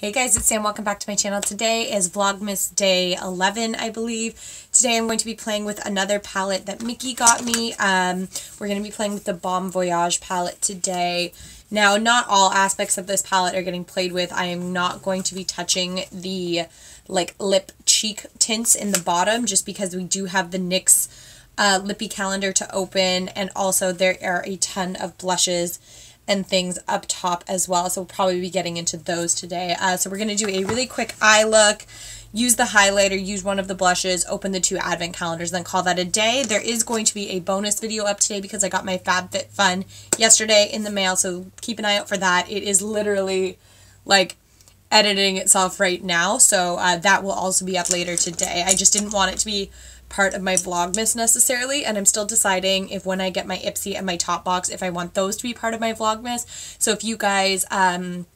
Hey guys, it's Sam. Welcome back to my channel. Today is Vlogmas Day 11, I believe. Today I'm going to be playing with another palette that Mickey got me. Um, we're going to be playing with the Balm Voyage palette today. Now, not all aspects of this palette are getting played with. I am not going to be touching the like lip cheek tints in the bottom just because we do have the NYX uh, Lippie calendar to open and also there are a ton of blushes and things up top as well. So we'll probably be getting into those today. Uh, so we're going to do a really quick eye look, use the highlighter, use one of the blushes, open the two advent calendars, then call that a day. There is going to be a bonus video up today because I got my FabFitFun yesterday in the mail. So keep an eye out for that. It is literally like editing itself right now. So uh, that will also be up later today. I just didn't want it to be part of my Vlogmas necessarily, and I'm still deciding if when I get my Ipsy and my top box, if I want those to be part of my Vlogmas. So if you guys um,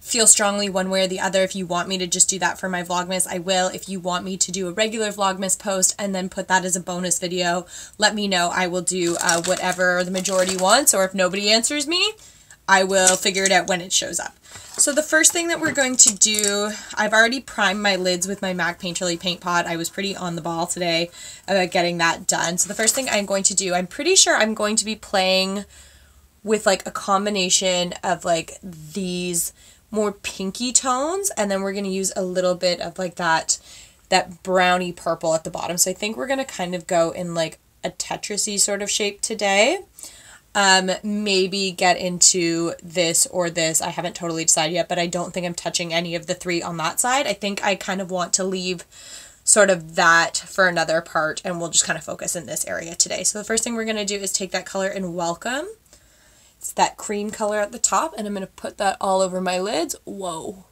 feel strongly one way or the other, if you want me to just do that for my Vlogmas, I will. If you want me to do a regular Vlogmas post and then put that as a bonus video, let me know. I will do uh, whatever the majority wants, or if nobody answers me, I will figure it out when it shows up. So the first thing that we're going to do, I've already primed my lids with my MAC Painterly Paint Pot. I was pretty on the ball today about getting that done. So the first thing I'm going to do, I'm pretty sure I'm going to be playing with like a combination of like these more pinky tones and then we're going to use a little bit of like that that brownie purple at the bottom. So I think we're going to kind of go in like a Tetrisy sort of shape today um, maybe get into this or this. I haven't totally decided yet, but I don't think I'm touching any of the three on that side. I think I kind of want to leave sort of that for another part and we'll just kind of focus in this area today. So the first thing we're going to do is take that color in Welcome. It's that cream color at the top and I'm going to put that all over my lids. Whoa.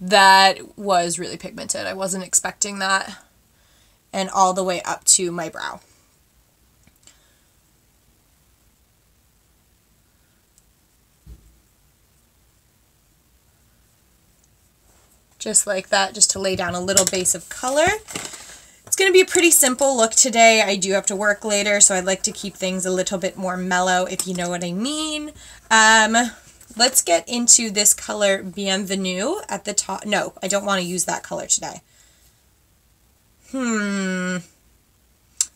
That was really pigmented. I wasn't expecting that. And all the way up to my brow. Just like that, just to lay down a little base of color. It's going to be a pretty simple look today. I do have to work later, so I'd like to keep things a little bit more mellow, if you know what I mean. Um, let's get into this color Bienvenue at the top. No, I don't want to use that color today. Hmm.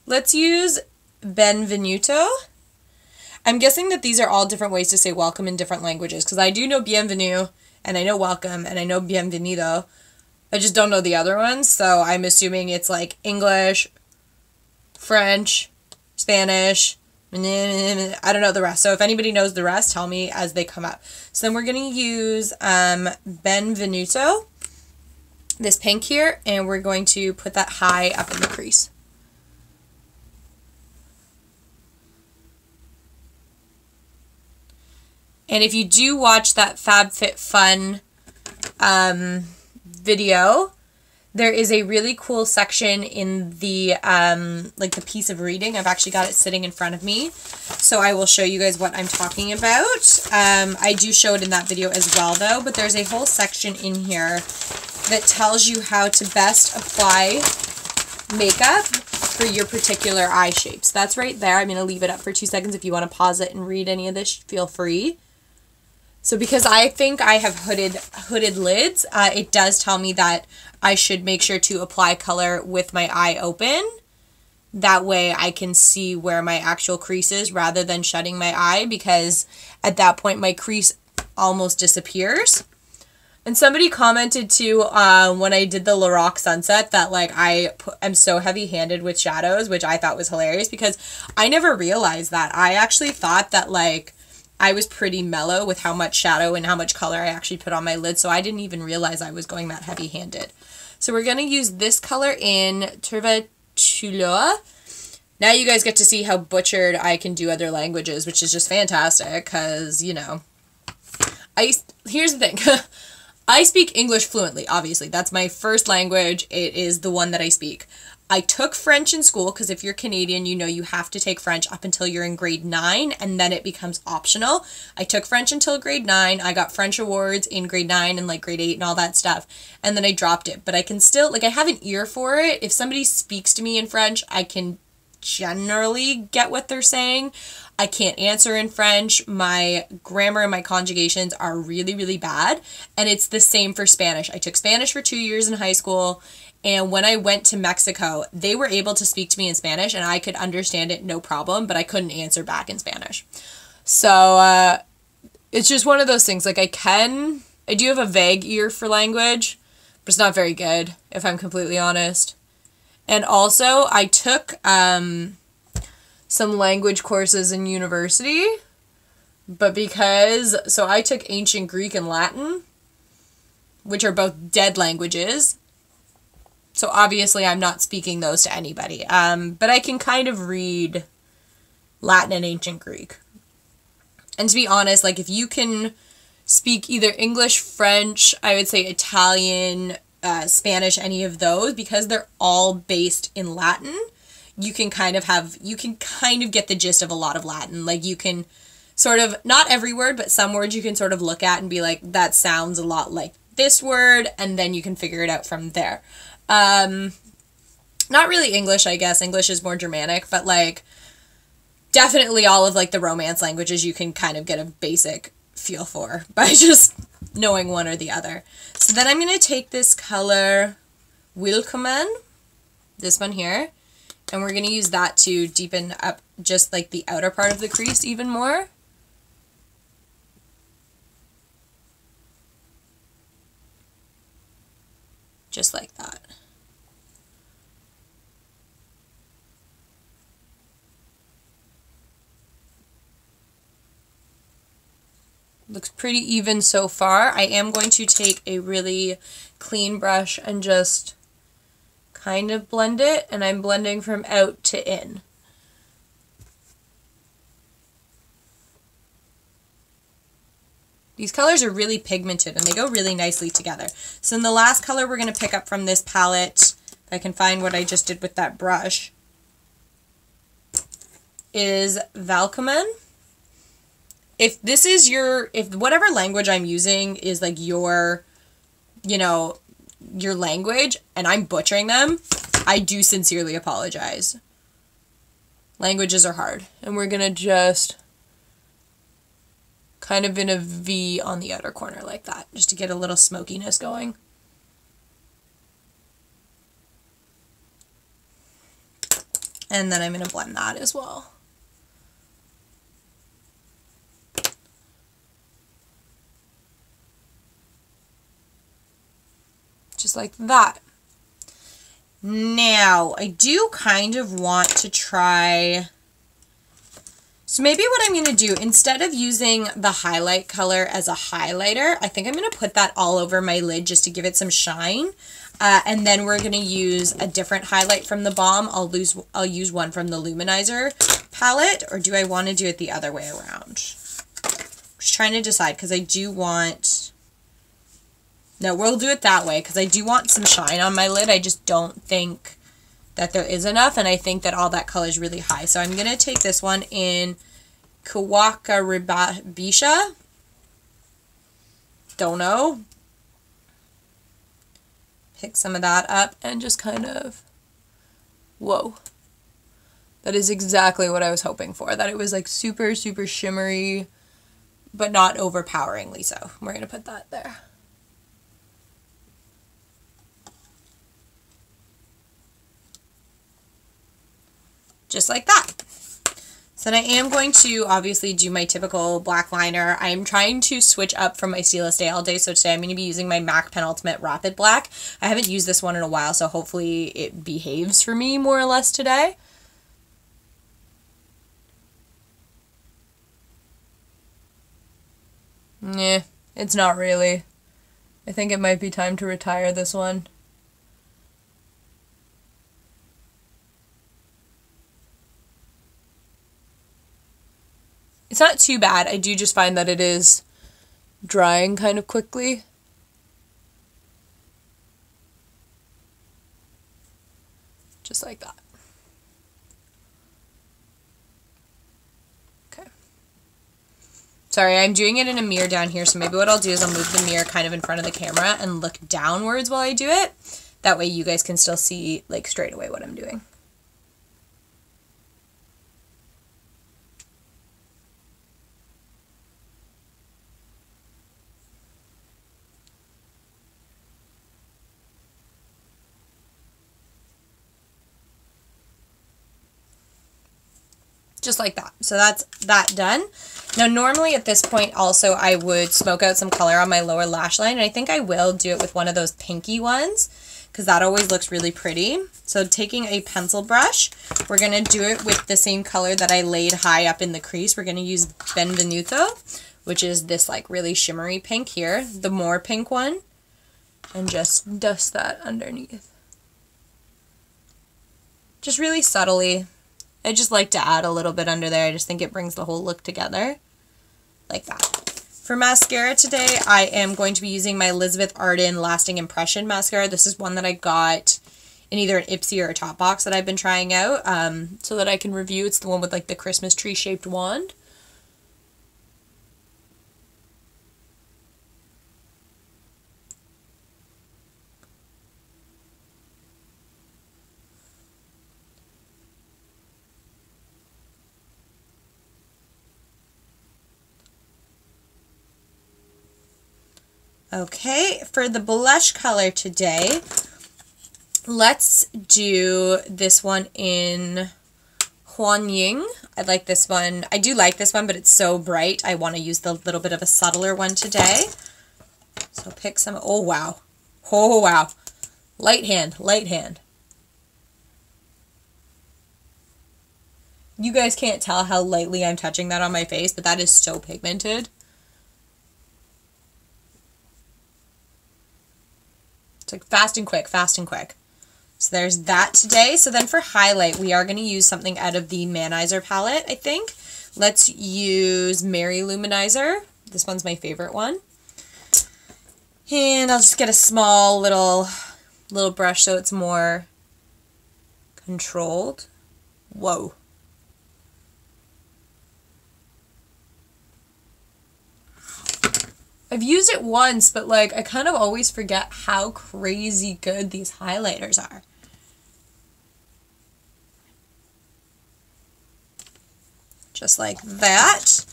Let's use Benvenuto. I'm guessing that these are all different ways to say welcome in different languages, because I do know Bienvenue and I know welcome and I know bienvenido. I just don't know the other ones, so I'm assuming it's like English, French, Spanish, I don't know the rest. So if anybody knows the rest, tell me as they come up. So then we're going to use um, Benvenuto, this pink here, and we're going to put that high up in the crease. And if you do watch that FabFitFun um, video, there is a really cool section in the um, like the piece of reading. I've actually got it sitting in front of me, so I will show you guys what I'm talking about. Um, I do show it in that video as well, though. But there's a whole section in here that tells you how to best apply makeup for your particular eye shapes. That's right there. I'm going to leave it up for two seconds. If you want to pause it and read any of this, feel free. So because I think I have hooded hooded lids, uh, it does tell me that I should make sure to apply color with my eye open. That way I can see where my actual crease is rather than shutting my eye because at that point my crease almost disappears. And somebody commented too uh, when I did the Lorac Sunset that like I am so heavy handed with shadows, which I thought was hilarious because I never realized that. I actually thought that like I was pretty mellow with how much shadow and how much color I actually put on my lid, so I didn't even realize I was going that heavy-handed. So we're going to use this color in Turva Chuloa. Now you guys get to see how butchered I can do other languages, which is just fantastic, because, you know, I, here's the thing. I speak English fluently, obviously. That's my first language. It is the one that I speak. I took French in school because if you're Canadian, you know you have to take French up until you're in grade nine and then it becomes optional. I took French until grade nine. I got French awards in grade nine and like grade eight and all that stuff. And then I dropped it. But I can still, like, I have an ear for it. If somebody speaks to me in French, I can generally get what they're saying. I can't answer in French. My grammar and my conjugations are really, really bad. And it's the same for Spanish. I took Spanish for two years in high school. And when I went to Mexico, they were able to speak to me in Spanish and I could understand it no problem, but I couldn't answer back in Spanish. So uh, it's just one of those things. Like, I can, I do have a vague ear for language, but it's not very good, if I'm completely honest. And also, I took, um, some language courses in university, but because, so I took ancient Greek and Latin, which are both dead languages. So obviously, I'm not speaking those to anybody. Um, but I can kind of read Latin and ancient Greek. And to be honest, like if you can speak either English, French, I would say Italian, uh, Spanish, any of those, because they're all based in Latin you can kind of have you can kind of get the gist of a lot of Latin. Like you can sort of not every word, but some words you can sort of look at and be like, that sounds a lot like this word, and then you can figure it out from there. Um, not really English, I guess. English is more Germanic, but like definitely all of like the Romance languages you can kind of get a basic feel for by just knowing one or the other. So then I'm going to take this color Willkommen, this one here, and we're going to use that to deepen up just like the outer part of the crease even more. Just like that. Looks pretty even so far. I am going to take a really clean brush and just kind of blend it, and I'm blending from out to in. These colors are really pigmented and they go really nicely together. So in the last color we're going to pick up from this palette, if I can find what I just did with that brush, is Velkommen. If this is your, if whatever language I'm using is like your, you know, your language and I'm butchering them, I do sincerely apologize. Languages are hard. And we're going to just kind of in a V on the outer corner like that, just to get a little smokiness going. And then I'm going to blend that as well. just like that. Now, I do kind of want to try... So maybe what I'm going to do, instead of using the highlight color as a highlighter, I think I'm going to put that all over my lid just to give it some shine. Uh, and then we're going to use a different highlight from the Balm. I'll, lose, I'll use one from the Luminizer palette, or do I want to do it the other way around? Just trying to decide, because I do want no, we'll do it that way because I do want some shine on my lid. I just don't think that there is enough, and I think that all that color is really high. So I'm going to take this one in Kawaka Ribisha. Don't know. Pick some of that up and just kind of, whoa. That is exactly what I was hoping for. That it was like super, super shimmery, but not overpoweringly so. We're going to put that there. Just like that. So then I am going to obviously do my typical black liner. I'm trying to switch up from my Stila Stay All Day. So today I'm going to be using my MAC Penultimate Rapid Black. I haven't used this one in a while, so hopefully it behaves for me more or less today. Yeah, it's not really. I think it might be time to retire this one. It's not too bad. I do just find that it is drying kind of quickly. Just like that. Okay. Sorry, I'm doing it in a mirror down here, so maybe what I'll do is I'll move the mirror kind of in front of the camera and look downwards while I do it. That way you guys can still see, like, straight away what I'm doing. Just like that. So that's that done. Now, normally at this point also I would smoke out some color on my lower lash line. And I think I will do it with one of those pinky ones because that always looks really pretty. So taking a pencil brush, we're going to do it with the same color that I laid high up in the crease. We're going to use Benvenuto, which is this like really shimmery pink here, the more pink one, and just dust that underneath. Just really subtly. I just like to add a little bit under there. I just think it brings the whole look together like that. For mascara today, I am going to be using my Elizabeth Arden Lasting Impression mascara. This is one that I got in either an Ipsy or a Top Box that I've been trying out um, so that I can review. It's the one with like the Christmas tree shaped wand. Okay, for the blush color today, let's do this one in Huan Ying. I like this one. I do like this one, but it's so bright. I want to use the little bit of a subtler one today. So pick some. Oh, wow. Oh, wow. Light hand, light hand. You guys can't tell how lightly I'm touching that on my face, but that is so pigmented. It's like fast and quick, fast and quick. So there's that today. So then for highlight, we are going to use something out of the Manizer palette, I think. Let's use Mary-Lou Manizer. This one's my favorite one. And I'll just get a small little, little brush so it's more controlled. Whoa. I've used it once, but like I kind of always forget how crazy good these highlighters are. Just like that.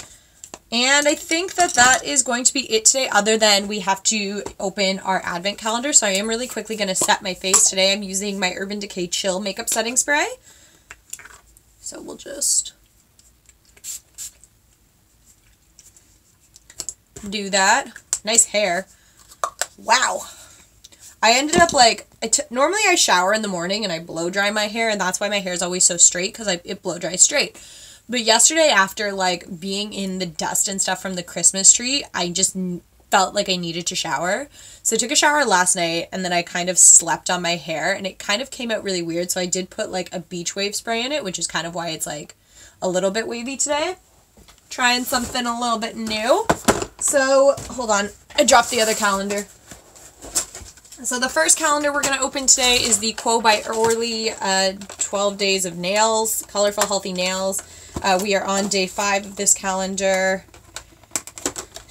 And I think that that is going to be it today other than we have to open our advent calendar. So I am really quickly going to set my face today. I'm using my Urban Decay Chill Makeup Setting Spray. So we'll just do that. Nice hair. Wow. I ended up like, I normally I shower in the morning and I blow dry my hair and that's why my hair is always so straight because I it blow dries straight. But yesterday after like being in the dust and stuff from the Christmas tree, I just felt like I needed to shower. So I took a shower last night and then I kind of slept on my hair and it kind of came out really weird. So I did put like a beach wave spray in it, which is kind of why it's like a little bit wavy today. Trying something a little bit new. So, hold on. I dropped the other calendar. So the first calendar we're going to open today is the Quo by Orly uh, 12 Days of Nails, Colorful Healthy Nails. Uh, we are on day five of this calendar.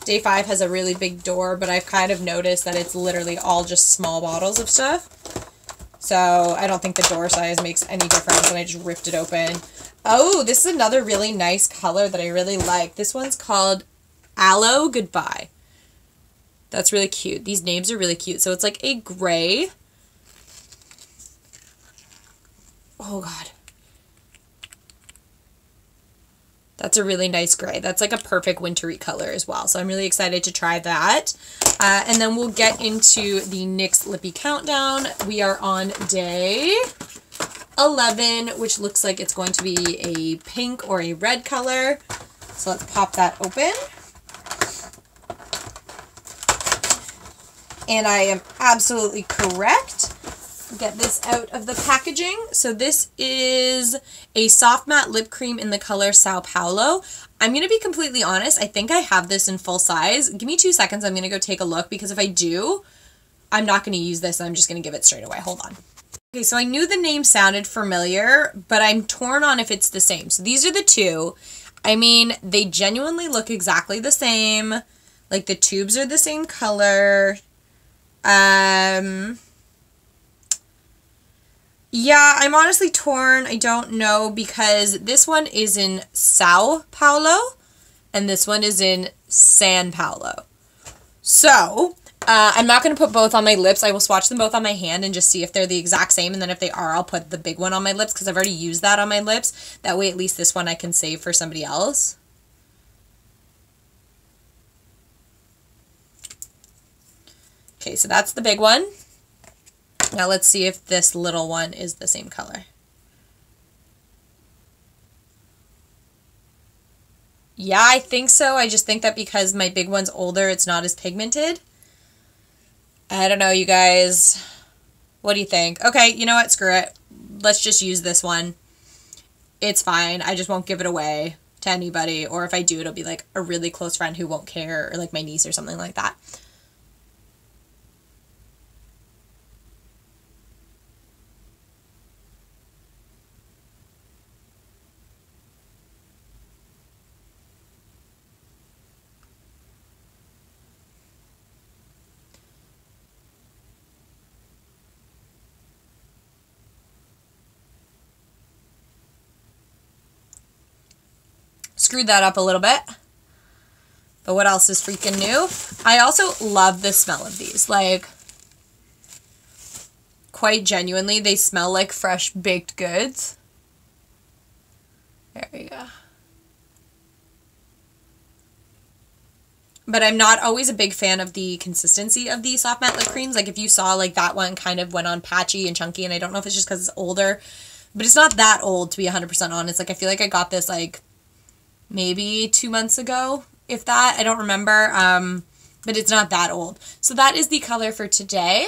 Day five has a really big door, but I've kind of noticed that it's literally all just small bottles of stuff. So I don't think the door size makes any difference, and I just ripped it open. Oh, this is another really nice color that I really like. This one's called Aloe Goodbye. That's really cute. These names are really cute. So it's like a gray. Oh, God. That's a really nice gray. That's like a perfect wintry color as well. So I'm really excited to try that. Uh, and then we'll get into the NYX Lippie Countdown. We are on day 11, which looks like it's going to be a pink or a red color. So let's pop that open. And I am absolutely correct. Get this out of the packaging. So this is a soft matte lip cream in the color Sao Paulo. I'm going to be completely honest. I think I have this in full size. Give me two seconds. I'm going to go take a look because if I do, I'm not going to use this. I'm just going to give it straight away. Hold on. Okay, so I knew the name sounded familiar, but I'm torn on if it's the same. So these are the two. I mean, they genuinely look exactly the same. Like the tubes are the same color. Um, yeah, I'm honestly torn. I don't know because this one is in Sao Paulo and this one is in San Paulo. So, Uh, I'm not going to put both on my lips. I will swatch them both on my hand and just see if they're the exact same. And then if they are, I'll put the big one on my lips because I've already used that on my lips. That way, at least this one I can save for somebody else. Okay, so that's the big one. Now let's see if this little one is the same color. Yeah, I think so. I just think that because my big one's older, it's not as pigmented. I don't know, you guys. What do you think? Okay, you know what? Screw it. Let's just use this one. It's fine. I just won't give it away to anybody. Or if I do, it'll be like a really close friend who won't care, or like my niece or something like that. Screwed that up a little bit. But what else is freaking new? I also love the smell of these. Like, quite genuinely, they smell like fresh baked goods. There we go. But I'm not always a big fan of the consistency of the soft matte lip creams. Like if you saw like that one kind of went on patchy and chunky and I don't know if it's just because it's older. But it's not that old to be 100% honest. Like I feel like I got this like maybe two months ago, if that. I don't remember, um, but it's not that old. So that is the color for today.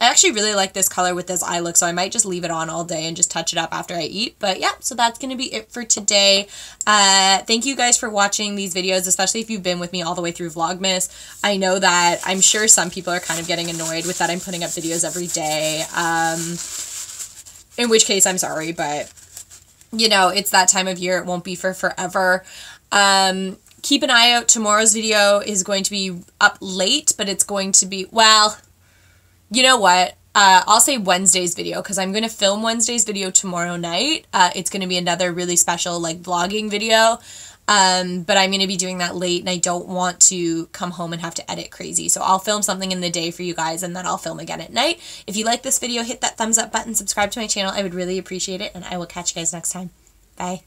I actually really like this color with this eye look, so I might just leave it on all day and just touch it up after I eat. But yeah, so that's going to be it for today. Uh, thank you guys for watching these videos, especially if you've been with me all the way through Vlogmas. I know that I'm sure some people are kind of getting annoyed with that I'm putting up videos every day. Um, in which case, I'm sorry, but you know, it's that time of year. It won't be for forever. Um, keep an eye out. Tomorrow's video is going to be up late, but it's going to be, well, you know what? Uh, I'll say Wednesday's video because I'm going to film Wednesday's video tomorrow night. Uh, it's going to be another really special, like, vlogging video. Um, but I'm going to be doing that late and I don't want to come home and have to edit crazy. So I'll film something in the day for you guys and then I'll film again at night. If you like this video, hit that thumbs up button, subscribe to my channel. I would really appreciate it and I will catch you guys next time. Bye.